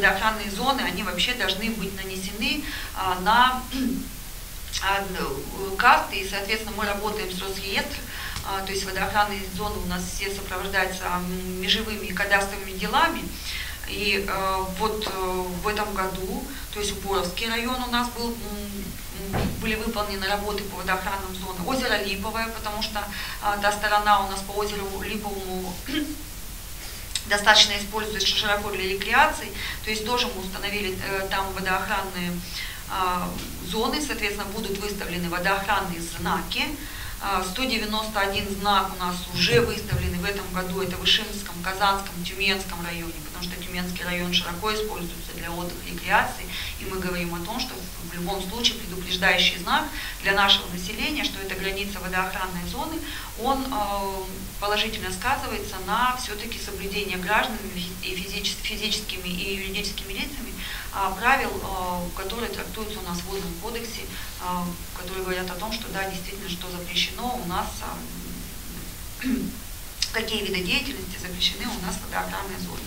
водоохранные зоны, они вообще должны быть нанесены на карты, и, соответственно, мы работаем с Росреестром, то есть водоохранные зоны у нас все сопровождаются межевыми кадастровыми делами, и вот э, в этом году, то есть Боровский район у нас был, были выполнены работы по водоохранным зонам. Озеро Липовое, потому что та сторона у нас по озеру Липовому достаточно используется широко для рекреации. То есть тоже мы установили э, там водоохранные э, зоны, соответственно, будут выставлены водоохранные знаки. 191 а, знак у нас уже выставлены в этом году, это в Ишимском, Казанском, Тюменском районе, потому что Тюменский район широко используется для отдыха и рекреации, и мы говорим о том, что в любом случае предупреждающий знак для нашего населения, что это граница водоохранной зоны, он э, положительно сказывается на все-таки соблюдение гражданами и физическими и юридическими лицами а, правил, а, которые трактуются у нас в Водном кодексе, а, которые говорят о том, что да, действительно, что запрещено у нас, какие виды деятельности запрещены у нас в водоохранной зоне.